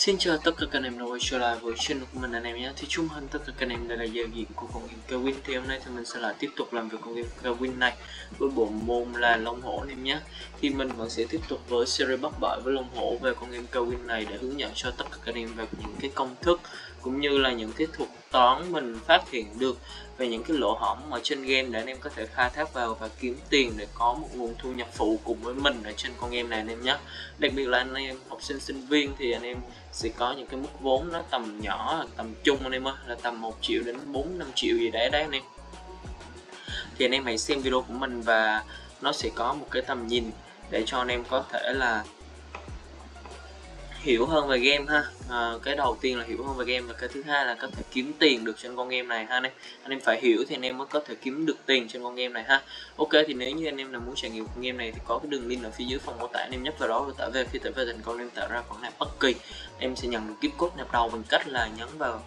Xin chào tất cả các anh em đã quay trở lại với channel của mình anh em nhé. Thì chung hơn tất cả các anh em đây là giao diện của con game Kawin Thì hôm nay thì mình sẽ lại tiếp tục làm việc con game Kawin này Với bộ môn là Long Hổ anh em nhé. Thì mình vẫn sẽ tiếp tục với series bắt bại với Long Hổ về con game Kawin này Để hướng dẫn cho tất cả các anh em về những cái công thức cũng như là những cái thuật toán mình phát hiện được về những cái lỗ hỏng ở trên game để anh em có thể khai thác vào và kiếm tiền để có một nguồn thu nhập phụ cùng với mình ở trên con game này anh em nhé. Đặc biệt là anh em học sinh sinh viên thì anh em sẽ có những cái mức vốn nó tầm nhỏ, tầm trung anh em ơi, là tầm 1 triệu đến 4 5 triệu gì đấy đấy anh em. Thì anh em hãy xem video của mình và nó sẽ có một cái tầm nhìn để cho anh em có thể là hiểu hơn về game ha. À, cái đầu tiên là hiểu hơn về game và cái thứ hai là có thể kiếm tiền được trên con game này ha anh em. Anh em phải hiểu thì anh em mới có thể kiếm được tiền trên con game này ha. Ok thì nếu như anh em nào muốn trải nghiệm con game này thì có cái đường link ở phía dưới phần mô tả anh em nhấp vào đó và tải về. Khi tải về thành công em tạo ra khoản nạp bất kỳ. Em sẽ nhận được gift code nạp đầu bằng cách là nhấn vào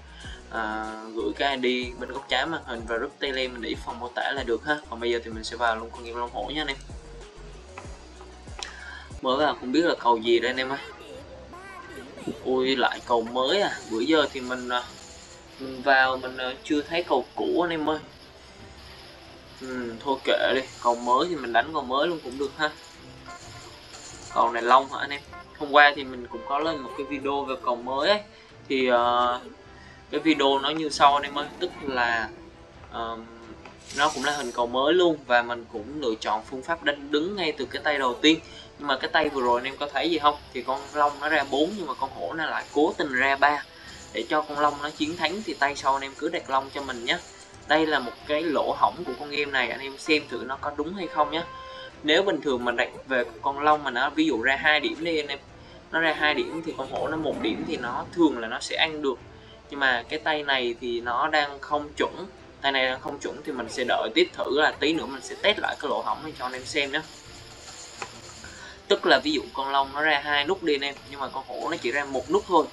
à, gửi cái ID bên góc trái màn hình và group telegram mình để phần mô tả là được ha. Còn bây giờ thì mình sẽ vào luôn con game long hổ nha anh em. Mới vào không biết là cầu gì đây anh em ơi ui lại cầu mới à. Bữa giờ thì mình à, mình vào mình à, chưa thấy cầu cũ anh em ơi. Ừ, thôi kệ đi. Cầu mới thì mình đánh cầu mới luôn cũng được ha. Cầu này long hả anh em? Hôm qua thì mình cũng có lên một cái video về cầu mới ấy. Thì uh, cái video nó như sau anh em ơi. Tức là uh, nó cũng là hình cầu mới luôn và mình cũng lựa chọn phương pháp đánh đứng ngay từ cái tay đầu tiên nhưng mà cái tay vừa rồi anh em có thấy gì không? Thì con long nó ra 4 nhưng mà con hổ nó lại cố tình ra ba. Để cho con long nó chiến thắng thì tay sau anh em cứ đặt long cho mình nhé. Đây là một cái lỗ hỏng của con game này, anh em xem thử nó có đúng hay không nhé. Nếu bình thường mình đặt về con long mà nó ví dụ ra hai điểm đi anh em. Nó ra hai điểm thì con hổ nó một điểm thì nó thường là nó sẽ ăn được. Nhưng mà cái tay này thì nó đang không chuẩn. Tay này đang không chuẩn thì mình sẽ đợi tiếp thử là tí nữa mình sẽ test lại cái lỗ hỏng này cho anh em xem nhé tức là ví dụ con long nó ra hai nút đi anh em nhưng mà con hổ nó chỉ ra một nút thôi.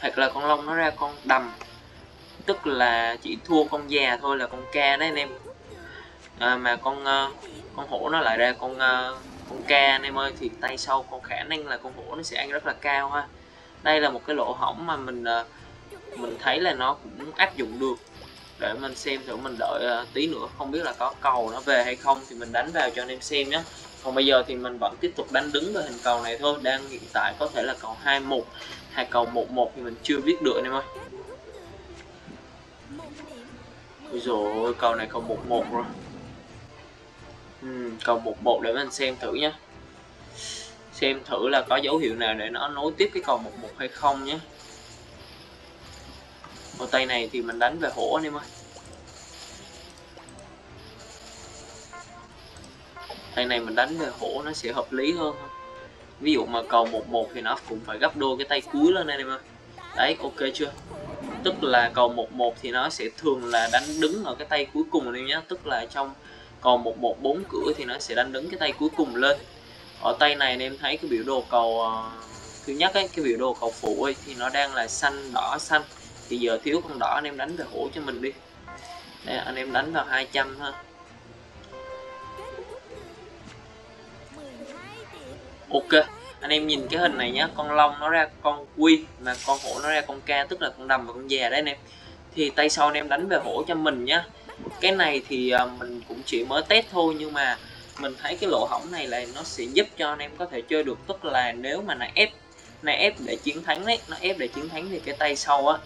Hoặc là con long nó ra con đầm. Tức là chỉ thua con già thôi là con ca đấy anh em. À, mà con uh, con hổ nó lại ra con uh, con ca anh em ơi thì tay sau con khả năng là con hổ nó sẽ ăn rất là cao ha. Đây là một cái lỗ hỏng mà mình uh, mình thấy là nó cũng áp dụng được. Để mình xem thử mình đợi uh, tí nữa không biết là có cầu nó về hay không thì mình đánh vào cho anh em xem nhé còn bây giờ thì mình vẫn tiếp tục đánh đứng về hình cầu này thôi. Đang hiện tại có thể là cầu 21 hay cầu 11 thì mình chưa biết được anh em ơi. Ôi dồi cầu này cầu 11 rồi. Ừ, cầu 11 để mình xem thử nhé xem thử là có dấu hiệu nào để nó nối tiếp cái cầu 11 hay không nhé ở tay này thì mình đánh về hổ anh em ơi. Tay này mình đánh về hổ nó sẽ hợp lý hơn. Ví dụ mà cầu 11 thì nó cũng phải gấp đôi cái tay cuối lên anh em ơi. Đấy ok chưa? Tức là cầu 11 thì nó sẽ thường là đánh đứng ở cái tay cuối cùng anh em nhé tức là trong cầu 11 bốn cửa thì nó sẽ đánh đứng cái tay cuối cùng lên. Ở tay này anh em thấy cái biểu đồ cầu uh, thứ nhất ấy, cái biểu đồ cầu phụ ấy, thì nó đang là xanh đỏ xanh. Thì giờ thiếu con đỏ anh em đánh về hổ cho mình đi. Đây, anh em đánh vào 200 ha. Ok, anh em nhìn cái hình này nhé con long nó ra con quy mà con hổ nó ra con ca tức là con đầm và con già đấy anh em. Thì tay sau anh em đánh về hổ cho mình nhá. Cái này thì à, mình cũng chỉ mới test thôi, nhưng mà mình thấy cái lỗ hỏng này là nó sẽ giúp cho anh em có thể chơi được. Tức là nếu mà nó ép nó ép để chiến thắng đấy, nó ép để chiến thắng thì cái tay sau á,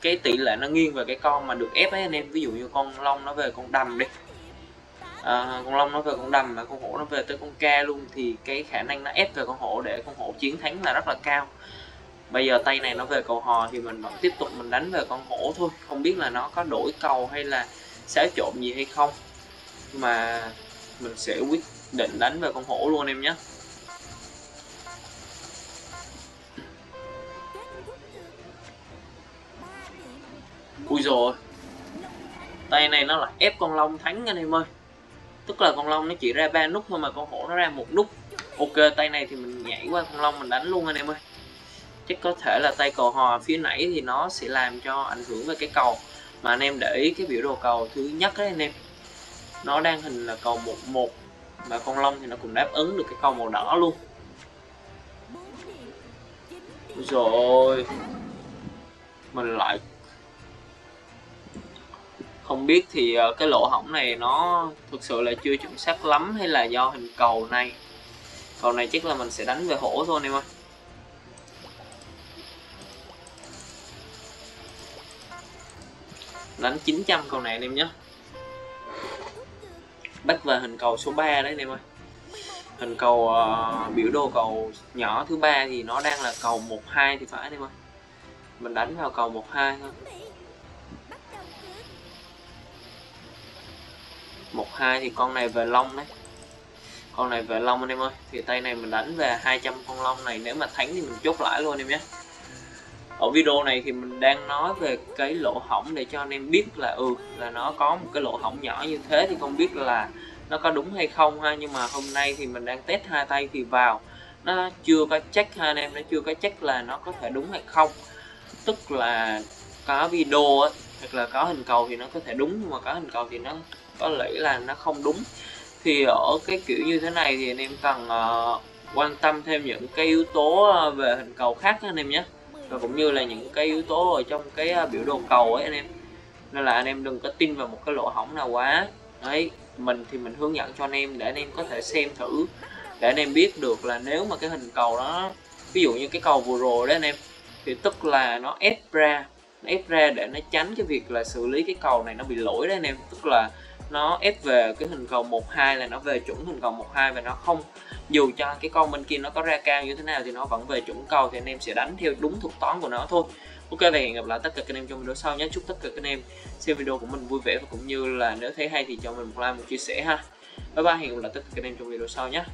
cái tỷ lệ nó nghiêng về cái con mà được ép ấy anh em. Ví dụ như con long nó về con đầm đi à, con long nó về con đầm mà con hổ nó về tới con ca luôn thì cái khả năng nó ép về con hổ để con hổ chiến thắng là rất là cao. Bây giờ tay này nó về cầu hò thì mình vẫn tiếp tục mình đánh về con hổ thôi. Không biết là nó có đổi cầu hay là xáo trộn gì hay không. Mà mình sẽ quyết định đánh về con hổ luôn em nhé. Ui rồi tay này nó là ép con long thắng anh em ơi tức là con long nó chỉ ra ba nút thôi mà con hổ nó ra một nút. Ok, tay này thì mình nhảy qua con long mình đánh luôn anh em ơi. Chắc có thể là tay cầu hò phía nãy thì nó sẽ làm cho ảnh hưởng về cái cầu. Mà anh em để ý cái biểu đồ cầu thứ nhất đấy anh em. Nó đang hình là cầu một một. Mà con long thì nó cũng đáp ứng được cái cầu màu đỏ luôn. Rồi. Mình lại không biết thì ờ, cái lỗ hổng này nó thực sự là chưa chuẩn xác lắm hay là do hình cầu này. Cầu này chắc là mình sẽ đánh về hổ thôi anh em ơi. Đánh 900 cầu này anh em nhé. Bắt về hình cầu số 3 đấy anh em ơi. Hình cầu uh, biểu đồ cầu nhỏ thứ ba thì nó đang là cầu 12 thì phải anh em ơi. Mình đánh vào cầu 12 thôi. 12 thì con này về long đấy. Con này về long anh em ơi. Thì tay này mình đánh về 200 con long này. Nếu mà thắng thì mình chốt lại luôn anh em nhé. Ở video này thì mình đang nói về cái lỗ hỏng để cho anh em biết là ừ là nó có một cái lỗ hỏng nhỏ như thế thì không biết là nó có đúng hay không ha. Nhưng mà hôm nay thì mình đang test hai tay thì vào. Nó chưa có check ha anh em, nó chưa có check là nó có thể đúng hay không. Tức là có video á, hoặc là có hình cầu thì nó có thể đúng, nhưng mà có hình cầu thì nó có lẽ là nó không đúng. Thì ở cái kiểu như thế này thì anh em cần uh, quan tâm thêm những cái yếu tố ờ, về hình cầu khác anh em nhé. Và cũng như là những cái yếu tố ở trong cái ờ, biểu đồ cầu ấy anh em. Nên là anh em đừng có tin vào một cái lỗ hỏng nào quá. Đấy mình thì mình hướng dẫn cho anh em để anh em có thể xem thử. Để anh em biết được là nếu mà cái hình cầu đó ví dụ như cái cầu vừa rồi đấy anh em thì tức là nó ép ra. Nó ép ra để nó tránh cái việc là xử lý cái cầu này nó bị lỗi đấy anh em. Tức là nó ép về cái hình cầu 12 là nó về chuẩn hình cầu 12 và nó không. Dù cho cái con bên kia nó có ra cao như thế nào thì nó vẫn về chuẩn cầu thì anh em sẽ đánh theo đúng thuật toán của nó thôi. Ok, và hẹn gặp lại tất cả các anh em trong video sau nhé. Chúc tất cả các anh em xem video của mình vui vẻ và cũng như là nếu thấy hay thì cho mình một like, một chia sẻ ha. Bye bye, hẹn gặp lại tất cả các anh em trong video sau nhé.